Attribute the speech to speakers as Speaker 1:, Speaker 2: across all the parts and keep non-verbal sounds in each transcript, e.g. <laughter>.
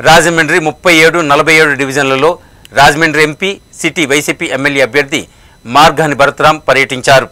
Speaker 1: రాజమండ్రి ముప్పై ఏడు నలభై ఏడు డివిజన్లలో Rajahmundry MP city YCP MLA అభ్యర్థి మార్గాని భరత్రాం పర్యటించారు.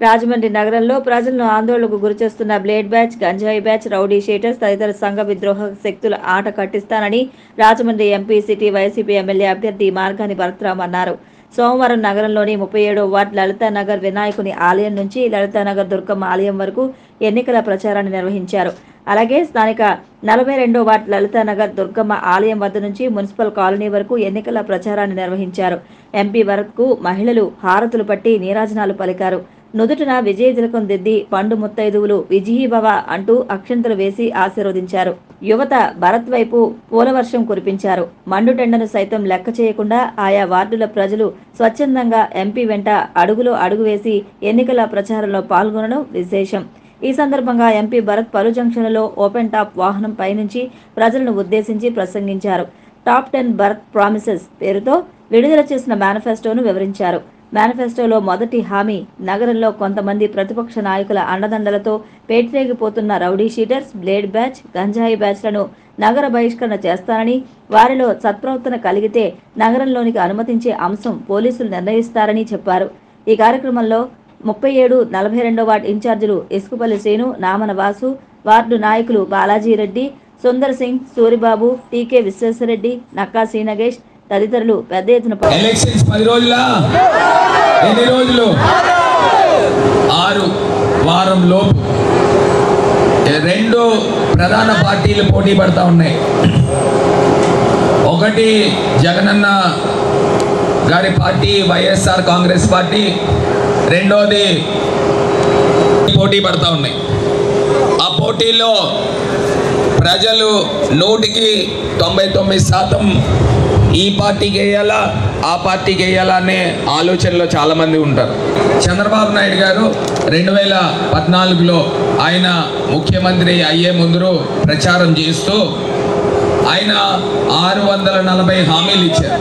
Speaker 2: రాజమండ్రి నగరంలో ప్రజలను ఆందోళనకు గురిచేస్తున్న బ్లేడ్ బ్యాచ్ గంజాయి బ్యాచ్ రౌడీ షీటర్స్ తదితర సంఘ విద్రోహ శక్తుల ఆట కట్టిస్తానని Rajahmundry MP city YCP MLA అభ్యర్థి మార్గాని భరత్రాం అన్నారు. సోమవారం నగరంలోని ముప్పై ఏడో వార్డు లలితానగర్ వినాయకుని ఆలయం నుంచి లలితానగర్ దుర్గమ్మ ఆలయం వరకు ఎన్నికల ప్రచారాన్ని నిర్వహించారు. అలాగే స్థానిక నలభై రెండో వార్డ్ లలితానగర్ దుర్గమ్మ ఆలయం వద్ద నుంచి మున్సిపల్ కాలనీ వరకు ఎన్నికల ప్రచారాన్ని నిర్వహించారు. ఎంపీ భరత్కు మహిళలు హారతులు పట్టి నీరాజనాలు పలికారు. నుదుటిన విజయ తిలకం దిద్ది పండు ముత్తైదువులు విజయీభవ అంటూ అక్షంతలు వేసి ఆశీర్వదించారు. యువత భరత్ వైపు పూలవర్షం కురిపించారు. మండుటెండను సైతం లెక్క చేయకుండా ఆయా వార్డుల ప్రజలు స్వచ్ఛందంగా ఎంపీ వెంట అడుగులో అడుగు వేసి ఎన్నికల ప్రచారంలో పాల్గొనడం విశేషం. ఈ సందర్భంగా ఎంపీ భరత్ పలు జంక్షన్లలో ఓపెన్ టాప్ వాహనం పైనుంచి ప్రజలను ఉద్దేశించి ప్రసంగించారు. టాప్ టెన్ భరత్ ప్రామిసెస్ పేరుతో విడుదల చేసిన మేనిఫెస్టోను వివరించారు. మేనిఫెస్టోలో మొదటి హామీ నగరంలో కొంతమంది ప్రతిపక్ష నాయకుల అండదండలతో పేటరేగిపోతున్న రౌడీ షీటర్స్ బ్లేడ్ బ్యాచ్ గంజాయి బ్యాచ్లను నగర బహిష్కరణ చేస్తారని వారిలో సత్ప్రవర్తన కలిగితే నగరంలోనికి అనుమతించే అంశం పోలీసులు నిర్ణయిస్తారని చెప్పారు. ఈ కార్యక్రమంలో ముప్పై ఏడు నలభై రెండో వార్డు ఇన్ఛార్జీలు ఇసుకుపల్లి శ్రీను నామన వాసు వార్డు నాయకులు బాలాజీ రెడ్డి సుందర్ సింగ్ సూరిబాబు టీకే విశ్వేశ్వరరెడ్డి నక్కా శ్రీనగేష్ తదితరులు పెద్ద ఎత్తున పా-
Speaker 3: ఎలక్షన్స్ పది రోజుల? ఎన్ని రోజులు? ఆరు వారం లోపు. రెండు ప్రధాన పార్టీలు పోటీ పడతా ఉన్నాయి. ఒకటి జగనన్న గారి పార్టీ వైఎస్ఆర్ కాంగ్రెస్ పార్టీ రెండోది పోటీ పడతా ఉన్నాయి. ఆ పోటీలో ప్రజలు నూటికి తొంభై తొమ్మిది శాతం ఈ పార్టీకి వేయాలా ఆ పార్టీకి వేయాలా అనే ఆలోచనలో చాలామంది ఉంటారు. చంద్రబాబు నాయుడు గారు రెండు వేల పద్నాలుగులో ఆయన ముఖ్యమంత్రి అయ్యే ముందు ప్రచారం చేస్తూ ఆయన ఆరు వందల నలభై హామీలు ఇచ్చారు.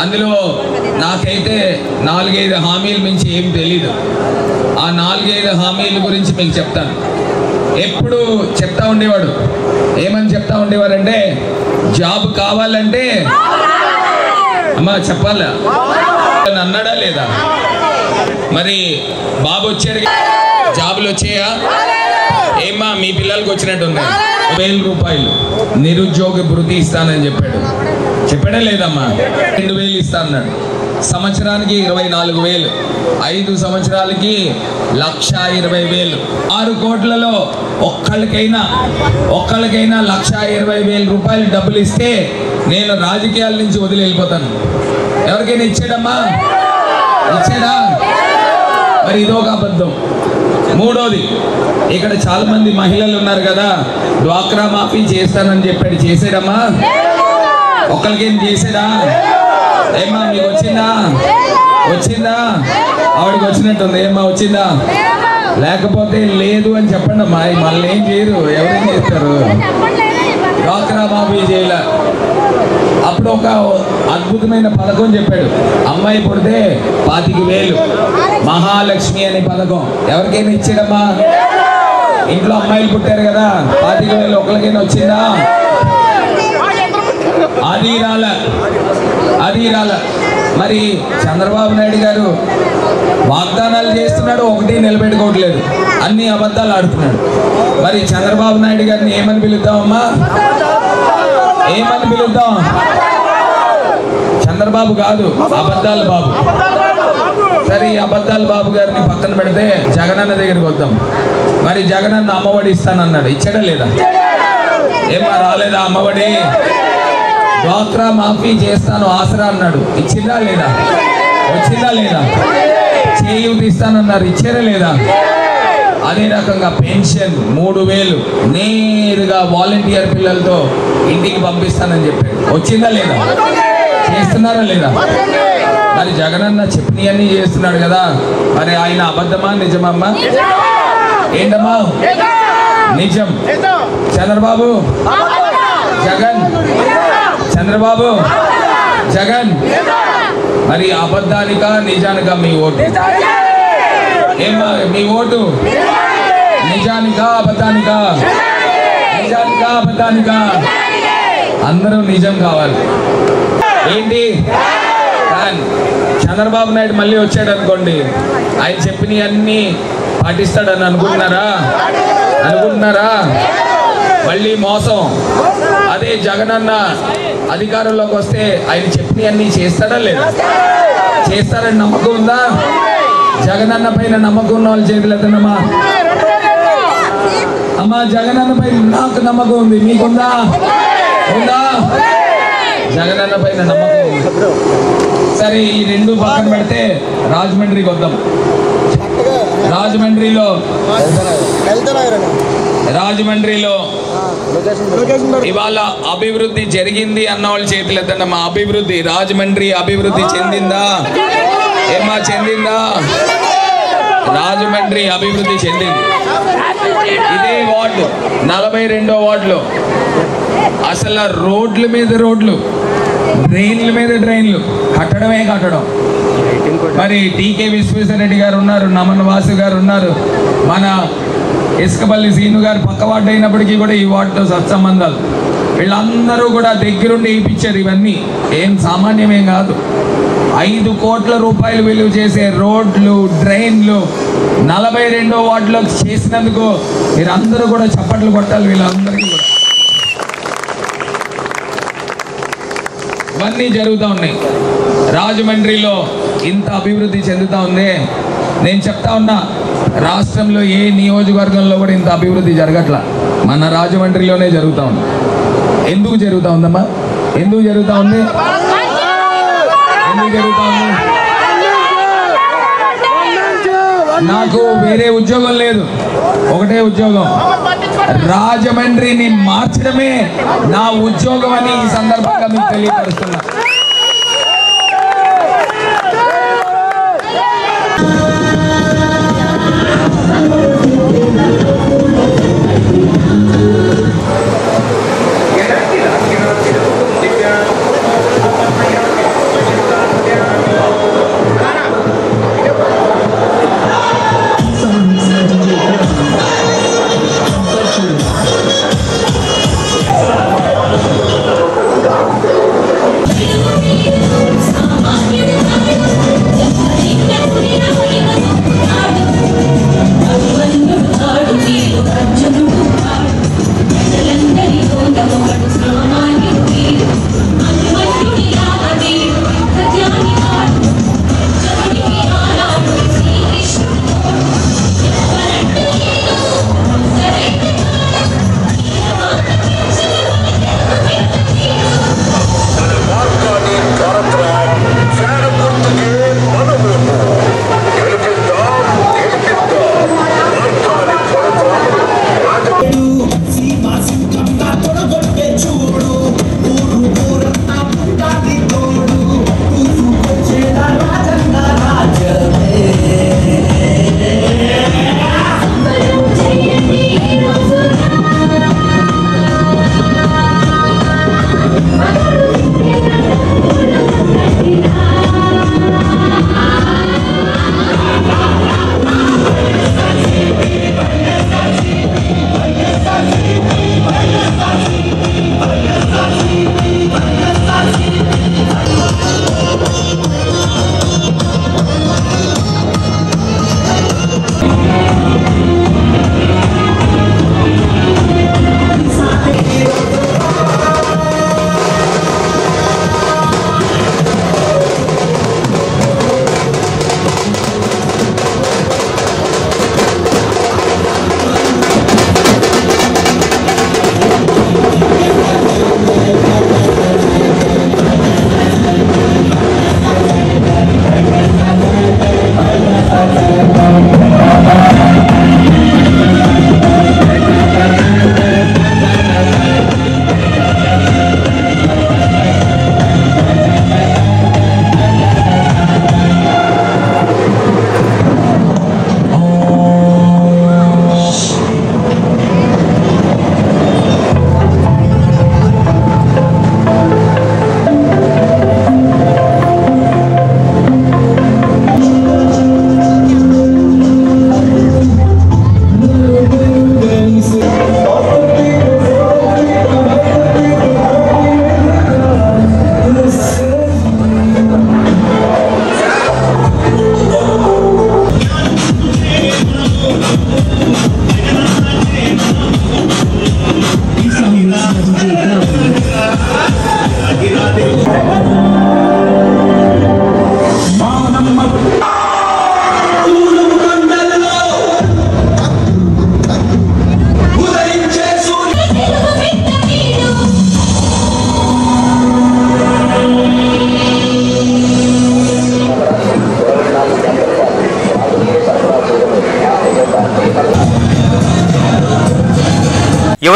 Speaker 3: అందులో నాకైతే నాలుగైదు హామీలు మించి ఏం తెలీదు. ఆ నాలుగైదు హామీల గురించి మీకు చెప్తాను. ఎప్పుడు చెప్తా ఉండేవాడు. ఏమని చెప్తా ఉండేవారంటే జాబ్ కావాలంటే అమ్మా చెప్పాలా? అన్నాడా లేదా? మరి బాబు వచ్చారు. జాబులు వచ్చాయా? ఏమ్మా మీ పిల్లలకి వచ్చినట్టు ఉన్నాయి వేల రూపాయలు. నిరుద్యోగ భృతి ఇస్తానని చెప్పాడు. చెప్పాడా లేదమ్మా? రెండు వేలు ఇస్తా అన్నాడు. సంవత్సరానికి ఇరవై నాలుగు వేలు. ఐదు సంవత్సరాలకి లక్ష ఇరవై వేలు. ఆరు కోట్లలో ఒక్కళ్ళకైనా ఒక్కళ్ళకైనా లక్ష ఇరవై వేల రూపాయలు డబ్బులు ఇస్తే నేను రాజకీయాల నుంచి వదిలి వెళ్ళిపోతాను. ఎవరికైనా ఇచ్చాడమ్మా? ఇచ్చాడా. మరి ఇదొక అబద్ధం. మూడోది ఇక్కడ చాలా మంది మహిళలు ఉన్నారు కదా డ్వాక్రా మాఫీ చేస్తానని చెప్పాడు. చేసాడమ్మా? ఒక్కరికేం చేసాడా? ఏమ్మా మీకు వచ్చిందా? వచ్చిందా? ఆవిడకి వచ్చినట్టుంది. ఏమ్మా వచ్చిందా? లేకపోతే లేదు అని చెప్పండి అమ్మా మళ్ళీ ఏం చేయరు? ఎవరేం చేస్తారు? డ్వాక్రా మాఫీ అప్పుడు ఒక అద్భుతమైన పథకం చెప్పాడు. అమ్మాయి పుడితే పాతిక వేలు. మహాలక్ష్మి అనే పథకం. ఎవరికైనా ఇచ్చాడమ్మా ఇంట్లో అమ్మాయిలు పుట్టారు కదా పాతిక వేలు ఒకరికైనా వచ్చిందా? అది రాల. అది రాల. మరి చంద్రబాబు నాయుడు గారు వాగ్దానాలు చేస్తున్నాడు ఒకటి నిలబెట్టుకోవట్లేదు. అన్ని అబద్ధాలు ఆడుతున్నాడు. మరి చంద్రబాబు నాయుడు గారిని ఏమని పిలుద్దామమ్మా? ఏమని పిలుద్దాం? చంద్రబాబు కాదు అబద్ధాల బాబు. సరే ఈ అబద్ధాల బాబు గారిని పక్కన పెడితే జగనన్న దగ్గరికి వద్దాం. మరి జగనన్న అమ్మఒడి ఇస్తానన్నాడు. ఇచ్చాడా లేదా? ఏమో రాలేదా అమ్మఒడి? డ్వాక్రా మాఫీ చేస్తాను ఆసరా అన్నాడు. ఇచ్చిందా లేదా? వచ్చిందా లేదా? చేయూతి ఇస్తానన్నారు ఇచ్చారా లేదా? అదే రకంగా పెన్షన్ మూడు వేలు. నేరుగా వాలంటీర్ పిల్లలతో ఇంటికి పంపిస్తానని చెప్పాడు. వచ్చిందా లేదా? చేస్తున్నారా లేదా? మరి జగనన్న చెప్పినవన్నీ చేస్తున్నాడు కదా. మరి ఆయన అబద్ధమా? నిజమమ్మా? ఏంటమ్మా? నిజం. చంద్రబాబు. జగన్. చంద్రబాబు. జగన్. మరి అబద్ధానికా నిజానికా మీ ఓటు? మీ ఓటు? నిజానికా. అబద్ధానికా? నిజానికా. అబద్ధానికా? అందరూ నిజం కావాలి. ఏంటి? చంద్రబాబు నాయుడు మళ్ళీ వచ్చాడు అనుకోండి. ఆయన చెప్పినవన్నీ పాటిస్తాడని అనుకుంటున్నారా? అనుకుంటున్నారా? మళ్ళీ మోసం. అదే జగనన్న. అధికారంలోకి వస్తే ఆయన చెప్పినవన్నీ చేస్తాడా లేదా? చేస్తారని నమ్మకం ఉందా? జగనన్న పైన నమ్మకం ఉన్న వాళ్ళు చేతులు ఎత్తనమ్మా. అమ్మా జగనన్న పైన నాకు నమ్మకం ఉంది. మీకుందా? ఉందా? జగనన్న పైన నమ్మకం ఉంది. సరే ఈ రెండు పక్కన పెడితే రాజమండ్రికి వద్దాం. రాజమండ్రిలో రాజమండ్రిలో ఇవాళ అభివృద్ధి జరిగింది అన్న వాళ్ళ చేతులు ఎత్తండి మా అభివృద్ధి రాజమండ్రి అభివృద్ధి చెందిందా? ఏమా చెందిందా? రాజమండ్రి అభివృద్ధి చెందింది. ఇదే వార్డు నలభై రెండో వార్డులో. అసలు రోడ్ల మీద రోడ్లు. ట్రైన్ల మీద డ్రైన్లు. కట్టడమే కట్టడం. మరి టీకే విశ్వేశ్వరరెడ్డి గారు ఉన్నారు నమన్ వాసు గారు ఉన్నారు. మన ఇసుకపల్లి సీను గారు పక్క వార్డు అయినప్పటికీ కూడా ఈ వార్డుతో సత్సంబంధాలు. వీళ్ళందరూ కూడా దగ్గరుండి వేయించారు ఇవన్నీ. ఏం సామాన్యమేం కాదు. ఐదు కోట్ల రూపాయలు విలువ చేసే రోడ్లు డ్రైన్లు నలభై రెండో వార్డులో చేసినందుకు మీరందరూ కూడా చప్పట్లు కొట్టాలి వీళ్ళందరికీ. ఇవన్నీ జరుగుతూ ఉన్నాయి. రాజమండ్రిలో ఇంత అభివృద్ధి చెందుతూ ఉంది. నేను చెప్తా ఉన్నా రాష్ట్రంలో ఏ నియోజకవర్గంలో కూడా ఇంత అభివృద్ధి జరగట్లా. మన రాజమండ్రిలోనే జరుగుతూ ఉంది. ఎందుకు జరుగుతూ ఉందమ్మా? ఎందుకు జరుగుతూ ఉంది? ఎందుకు జరుగుతూ ఉంది? నాకు వేరే ఉద్యోగం లేదు. ఒకటే ఉద్యోగం. రాజమండ్రిని మార్చడమే నా ఉద్యోగం అని ఈ సందర్భంగా మీకు తెలియపరుస్తున్నా <laughs>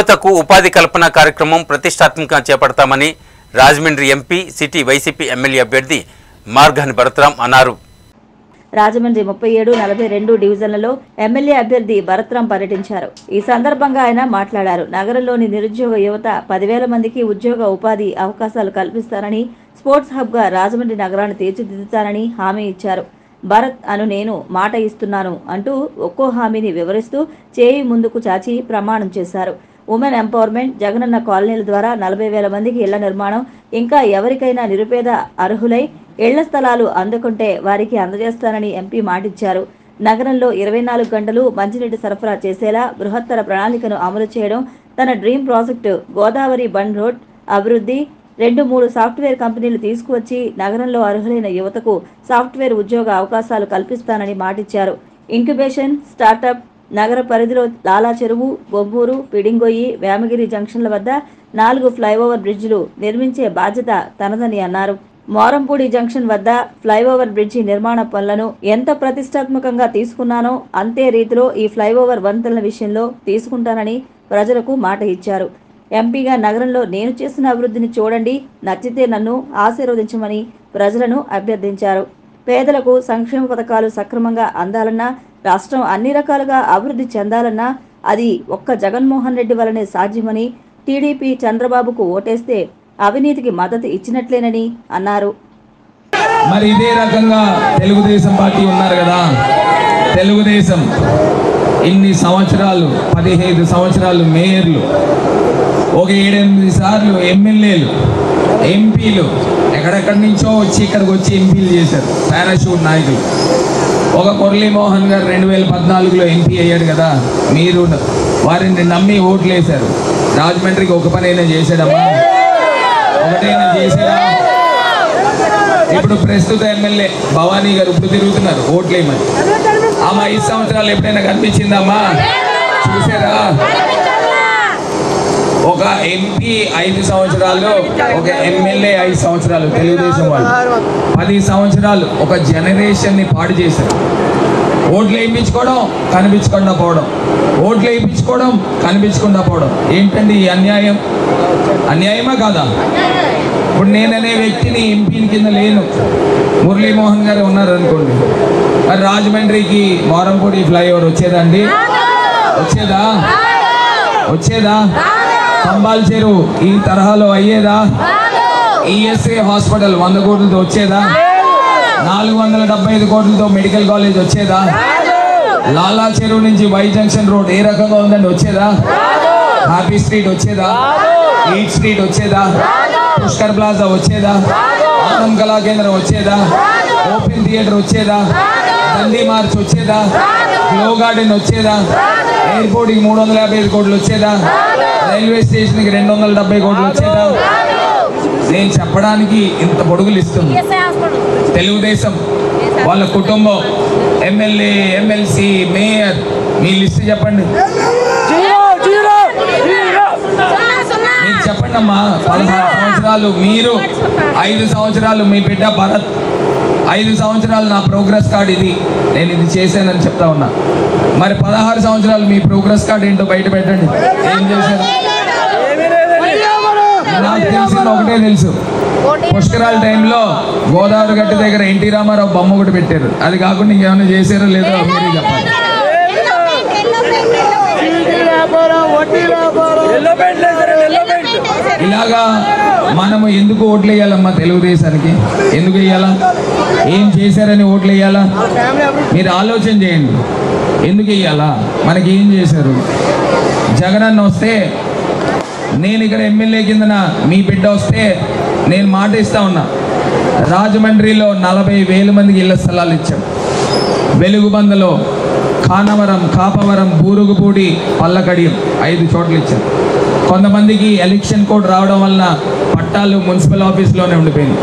Speaker 1: యువతకు ఉపాధి కల్పన కార్యక్రమం ప్రతిష్టాత్మకంగా చేపడతామని Rajahmundry MP city YCP MLA అభ్యర్థి మార్గాని భరత్రాం అన్నారు.
Speaker 2: రాజమండ్రి ముప్పై ఏడు నలభై రెండు డివిజన్లలో ఎమ్మెల్యే అభ్యర్థి భరత్రాం పర్యటించారు. ఈ సందర్భంగా ఆయన మాట్లాడారు. నగరంలోని నిరుద్యోగ యువత పదివేల మందికి ఉద్యోగ ఉపాధి అవకాశాలు కల్పిస్తారని స్పోర్ట్స్ హబ్గా రాజమండ్రి నగరాన్ని తీర్చిదిద్దుతానని హామీ ఇచ్చారు. భరత్ అను నేను మాట ఇస్తున్నాను అంటూ ఒక్కో హామీని వివరిస్తూ చేయి ముందుకు చాచి ప్రమాణం చేశారు. ఉమెన్ ఎంపవర్మెంట్ జగనన్న కాలనీల ద్వారా నలభై వేల మందికి ఇళ్ళ నిర్మాణం ఇంకా ఎవరికైనా నిరుపేద అర్హులై ఇళ్ళ స్థలాలు అందుకుంటే వారికి అందజేస్తానని ఎంపీ మాటిచ్చారు. నగరంలో ఇరవై నాలుగు గంటలు మంచినీటి సరఫరా చేసేలా బృహత్తర ప్రణాళికను అమలు చేయడం తన dream project Godavari bund road అభివృద్ధి రెండు మూడు సాఫ్ట్వేర్ కంపెనీలు తీసుకువచ్చి నగరంలో అర్హులైన యువతకు సాఫ్ట్వేర్ ఉద్యోగ అవకాశాలు కల్పిస్తానని మాటిచ్చారు. ఇంక్యుబేషన్ స్టార్టప్ నగర పరిధిలో లాలా చెరువు బొబ్బూరు పిడింగొయ్యి వేమగిరి జంక్షన్ల వద్ద నాలుగు ఫ్లైఓవర్ బ్రిడ్జిలు నిర్మించే బాధ్యత తనదని అన్నారు. మోరంపూడి జంక్షన్ వద్ద ఫ్లైఓవర్ బ్రిడ్జి నిర్మాణ పనులను ఎంత ప్రతిష్టాత్మకంగా తీసుకున్నానో అంతే రీతిలో ఈ ఫ్లైఓవర్ వంతెనల విషయంలో తీసుకుంటానని ప్రజలకు మాట ఇచ్చారు. ఎంపీగా నగరంలో నేను చేసిన అభివృద్ధిని చూడండి నచ్చితే నన్ను ఆశీర్వదించమని ప్రజలను అభ్యర్థించారు. పేదలకు సంక్షేమ పథకాలు సక్రమంగా అందాలన్నా రాష్ట్రం అన్ని రకాలుగా అభివృద్ధి చెందాలన్నా అది ఒక్క జగన్మోహన్ రెడ్డి వలనే సాధ్యమని టీడీపీ చంద్రబాబుకు ఓటేస్తే అవినీతికి మద్దతు ఇచ్చినట్లేనని అన్నారు.
Speaker 3: మరి ఇదే రకంగా తెలుగుదేశం పార్టీ ఉన్నారు కదా. తెలుగుదేశం ఇన్ని సంవత్సరాలు పదిహేను సంవత్సరాలు మేయర్లు ఒక ఏడెనిమిది సార్లు ఎమ్మెల్యేలు ఎంపీలు ఎక్కడెక్కడి నుంచో వచ్చి ఇక్కడికి వచ్చి ఎంపీలు చేశారు. పారాషూట్ నాయకులు. ఒక మురళీమోహన్ గారు రెండు వేల పద్నాలుగులో ఎంపీ అయ్యాడు కదా మీరు వారిని నమ్మి ఓట్లు వేశారు రాజమండ్రికి ఒక పనైనా చేశాడమ్మా. ఒకటైనా చేశాడా? ఇప్పుడు ప్రస్తుత ఎమ్మెల్యే భవానీ గారు ఇప్పుడు తిరుగుతున్నారు ఓట్లేమని ఆమె ఐదు సంవత్సరాలు ఎప్పుడైనా కనిపించిందమ్మా? చూసారా ఒక ఎంపీ ఐదు సంవత్సరాలు ఒక ఎమ్మెల్యే ఐదు సంవత్సరాలు తెలుగుదేశం వాళ్ళు. పది సంవత్సరాలు ఒక జనరేషన్ని పాడు చేశారు. ఓట్లు వేయించుకోవడం కనిపించకుండా పోవడం. ఓట్లు వేయించుకోవడం కనిపించకుండా పోవడం. ఏంటండి ఈ అన్యాయం? అన్యాయమా కాదా? ఇప్పుడు నేననే వ్యక్తిని ఎంపీ కింద లేను. మురళీమోహన్ గారు ఉన్నారు అనుకోండి మరి రాజమండ్రికి మోరంపూడి ఫ్లైఓవర్ వచ్చేదా అండి? వచ్చేదా? వచ్చేదా? కంబాల్ ఈ తరహాలో అయ్యేదా ఈఎస్ఏ హాస్పిటల్ వంద కోట్లతో వచ్చేదా నాలుగు వందల డెబ్బై ఐదు కోట్లతో మెడికల్ కాలేజ్ వచ్చేదా లాలా చెరువు నుంచి వై జంక్షన్ రోడ్ ఏ రకంగా ఉందండి వచ్చేదా హ్యాపీ స్ట్రీట్ వచ్చేదా ఈట్ స్ట్రీట్ వచ్చేదా పుష్కర్ ప్లాజా వచ్చేదా ఆనం కళా కేంద్రం వచ్చేదా ఓపెన్ థియేటర్ వచ్చేదా దండి మార్చ్ వచ్చేదా గ్లో గార్డెన్ వచ్చేదా ఎయిర్పోర్ట్కి మూడు వందల యాభై ఐదు కోట్లు వచ్చేదా రైల్వే స్టేషన్కి రెండు వందల డెబ్బై కోట్లు వచ్చేదా? నేను చెప్పడానికి ఇంత పొడుగులు ఇస్తుంది తెలుగుదేశం వాళ్ళ కుటుంబం ఎమ్మెల్యే ఎమ్మెల్సీ మేయర్ మీ లిస్ట్ చెప్పండి. మీరు చెప్పండి అమ్మా పదహారు సంవత్సరాలు మీరు ఐదు సంవత్సరాలు మీ బిడ్డ భరత్. ఐదు సంవత్సరాలు నా ప్రోగ్రెస్ కార్డ్ ఇది. నేను ఇది చేశానని చెప్తా ఉన్నా. మరి పదహారు సంవత్సరాలు మీ ప్రోగ్రెస్ కార్డ్ ఏంటో బయట పెట్టండి. ఏం చేశారు? నాకు తెలిసింది ఒకటే తెలుసు. పుష్కరాల టైంలో గోదావరి గట్టు దగ్గర ఎన్టీ రామారావు బొమ్మ ఒకటి పెట్టారు. అది కాకుండా ఇంకేమైనా చేశారో లేదో మీరే చెప్పాలి ఇలాగా మనము ఎందుకు ఓట్లు వేయాలమ్మా తెలుగుదేశానికి? ఎందుకు వేయాలా? ఏం చేశారని ఓట్లు వేయాలా? మీరు ఆలోచన చేయండి. ఎందుకు వేయాలా? మనకి ఏం చేశారు? జగనన్న వస్తే నేను ఇక్కడ ఎమ్మెల్యే కిందన మీ బిడ్డ వస్తే నేను మాట ఇస్తా ఉన్నా. రాజమండ్రిలో నలభై వేల మందికి ఇళ్ళ స్థలాలు ఇచ్చాం. వెలుగుబందలో కానవరం కాపవరం బూరుగుపూడి పల్లకడియం ఐదు చోట్ల ఇచ్చాం. కొంతమందికి ఎలక్షన్ కోడ్ రావడం వలన పట్టాలు మున్సిపల్ ఆఫీస్లోనే ఉండిపోయింది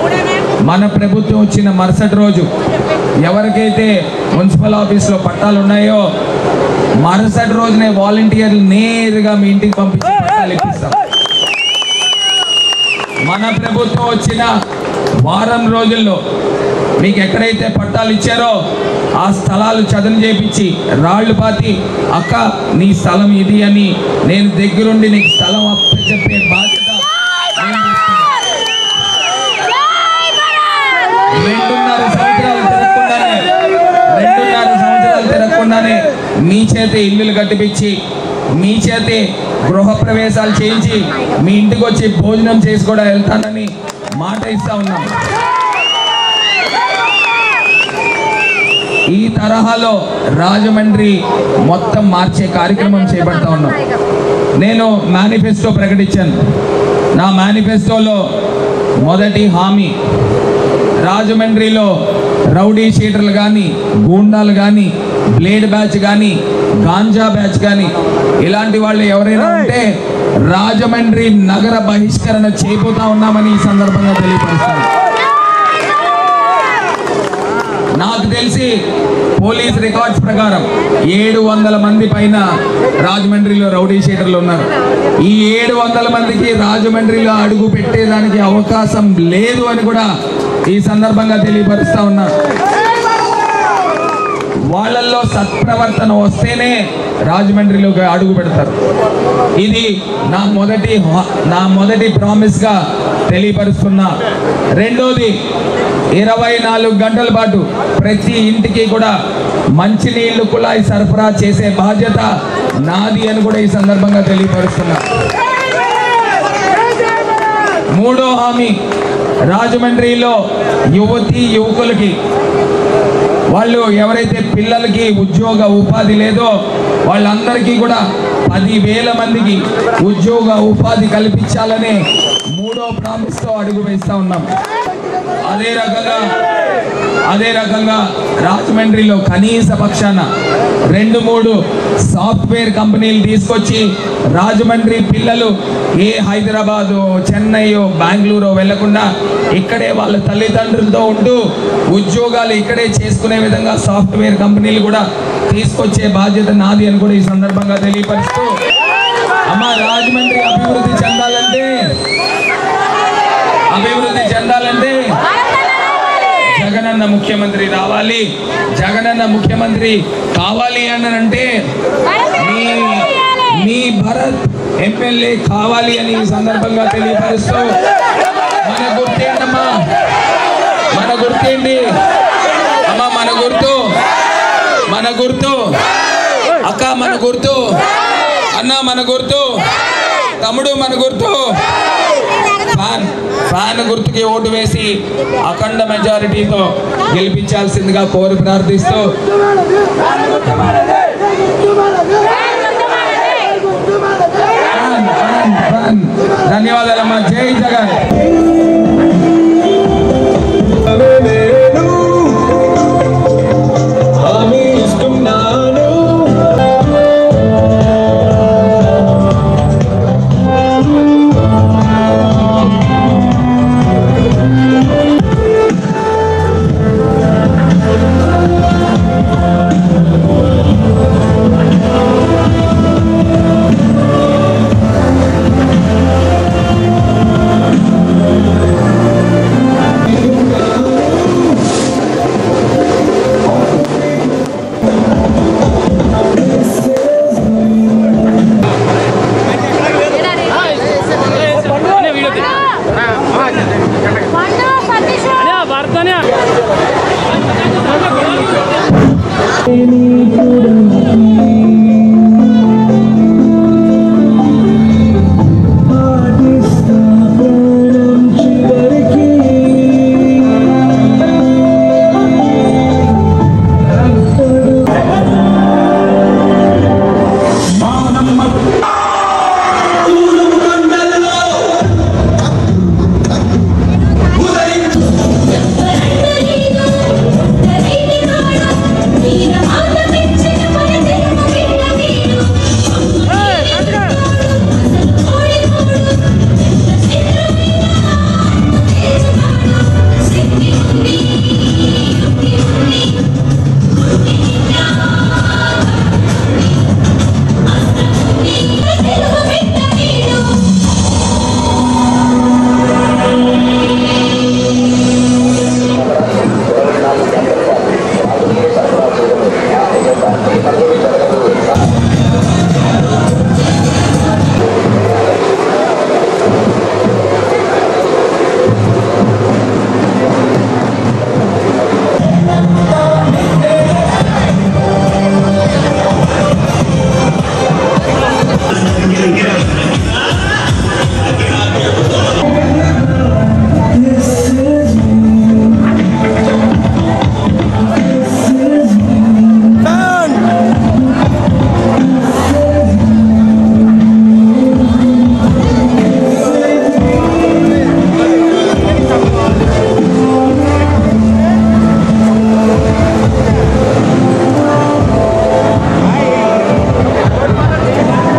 Speaker 3: మన ప్రభుత్వం వచ్చిన మరుసటి రోజు ఎవరికైతే మున్సిపల్ ఆఫీస్లో పట్టాలు ఉన్నాయో మరుసటి రోజునే వాలంటీర్లు నేరుగా మీ ఇంటికి పంపించి మన ప్రభుత్వం వచ్చిన వారం రోజుల్లో మీకు ఎక్కడైతే పట్టాలు ఇచ్చారో ఆ స్థలాలు చదును చేపించి రాళ్ళు పాతి అక్క నీ స్థలం ఇది అని నేను దగ్గరుండి నీకు స్థలం అప్పచెప్పే బాధ్యత మీ చేతే ఇల్లులు కట్టిపించి మీ చేతే గృహప్రవేశాలు చేయించి మీ ఇంటికి వచ్చి భోజనం చేసి కూడా వెళ్తానని మాట ఇస్తా ఉన్నాం. ఈ తరహాలో రాజమండ్రి మొత్తం మార్చే కార్యక్రమం చేపడతా ఉన్నాం. నేను మేనిఫెస్టో ప్రకటించాను. నా మేనిఫెస్టోలో మొదటి హామీ రాజమండ్రిలో రౌడీ షీటర్లు కానీ గూండాలు కానీ బ్లేడ్ బ్యాచ్ కానీ గాంజా బ్యాచ్ కానీ ఇలాంటి వాళ్ళు ఎవరైనా ఉంటే రాజమండ్రి నగర బహిష్కరణ చేయబోతా ఉన్నామని ఈ సందర్భంగా తెలియపరుస్తాను. నాకు తెలిసి పోలీస్ రికార్డ్స్ ప్రకారం ఏడు వందల మంది పైన రాజమండ్రిలో రౌడీ షీటర్లు ఉన్నారు. ఈ ఏడు వందల మందికి రాజమండ్రిలో అడుగు పెట్టేదానికి అవకాశం లేదు అని కూడా ఈ సందర్భంగా తెలియపరుస్తా ఉన్నారు. వాళ్ళల్లో సత్ప్రవర్తన వస్తేనే రాజమండ్రిలోకి అడుగు పెడతారు. ఇది నా మొదటి నా మొదటి ప్రామిస్గా తెలియపరుస్తున్నా. రెండోది ఇరవై నాలుగు గంటల పాటు ప్రతి ఇంటికి కూడా మంచినీళ్ళు కుళాయి సరఫరా చేసే బాధ్యత నాది అని కూడా ఈ సందర్భంగా తెలియపరుస్తున్నా. మూడో హామీ రాజమండ్రిలో యువతి యువకులకి వాళ్ళు ఎవరైతే పిల్లలకి ఉద్యోగ ఉపాధి లేదో వాళ్ళందరికీ కూడా పదివేల మందికి ఉద్యోగ ఉపాధి కల్పించాలని మూడో ప్రామిస్తో అడుగు వేస్తూ ఉన్నాం. అదే రకంగా అదే రకంగా రాజమండ్రిలో కనీస పక్షాన రెండు మూడు సాఫ్ట్వేర్ కంపెనీలు తీసుకొచ్చి రాజమండ్రి పిల్లలు ఏ హైదరాబాదు చెన్నై బెంగళూరు వెళ్ళకుండా ఇక్కడే వాళ్ళ తల్లిదండ్రులతో ఉంటూ ఉద్యోగాలు ఇక్కడే చేసుకునే విధంగా సాఫ్ట్వేర్ కంపెనీలు కూడా తీసుకొచ్చే బాధ్యత నాది అని కూడా ఈ సందర్భంగా తెలియపరుస్తూ అమ్మ రాజమండ్రి అభివృద్ధి చెందాలంటే అభివృద్ధి చెందాలంటే జగనన్న ముఖ్యమంత్రి రావాలి. జగనన్న ముఖ్యమంత్రి కావాలి అని అంటే మీ మీ భరత్ ఎమ్మెల్యే కావాలి అని ఈ సందర్భంగా తెలియపరుస్తూ మన గుర్తేంటమ్మా? మన గుర్తేంటి? అమ్మా మన గుర్తు. మన గుర్తు. అక్క మన గుర్తు. అన్న మన గుర్తు. తమ్ముడు మన గుర్తు. ఫ్యాన్ ఫ్యాన్ గుర్తుకి ఓటు వేసి అఖండ మెజారిటీతో గెలిపించాల్సిందిగా కోరి ప్రార్థిస్తూ. ఫ్యాన్. ధన్యవాదాలమ్మా. జై జగన్.
Speaker 4: వార్తనే
Speaker 5: నీ కూడా